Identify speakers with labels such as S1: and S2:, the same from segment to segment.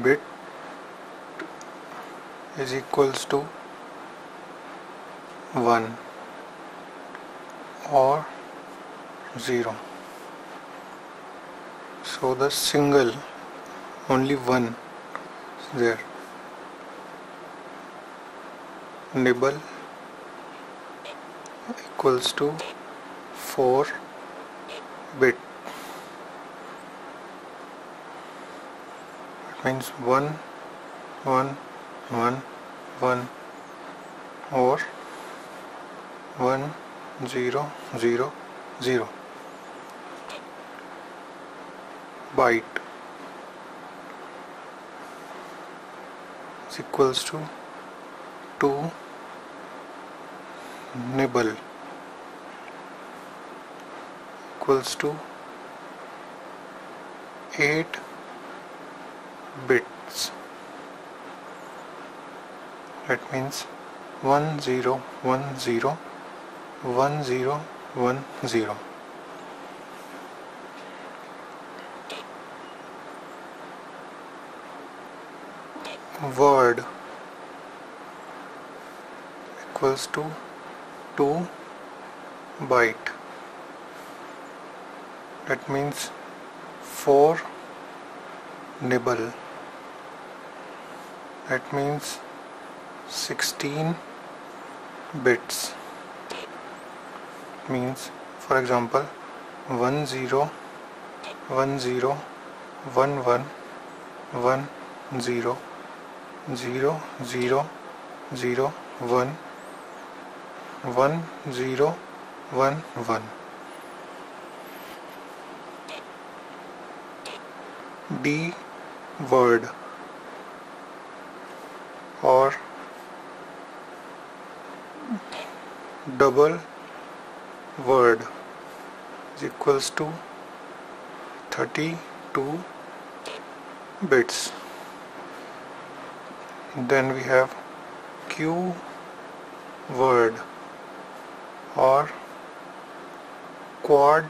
S1: bit is equals to 1 or 0 so the single only one there. Nibble equals to 4 bit means 1 1 1 1 or 1 0 0 0 byte is equals to 2 nibble equals to 8 bits. That means 1 0 1 0 1 0 1 0 word equals to 2 byte. That means 4 nibble that means 16 bits. Means for example 1 0 1 0 1 1 1 0 0 0 0 1 1 0 1 1 D word or double word is equals to 32 bits. Then we have q word or quad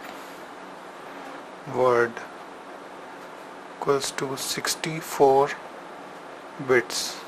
S1: word equals to 64 bits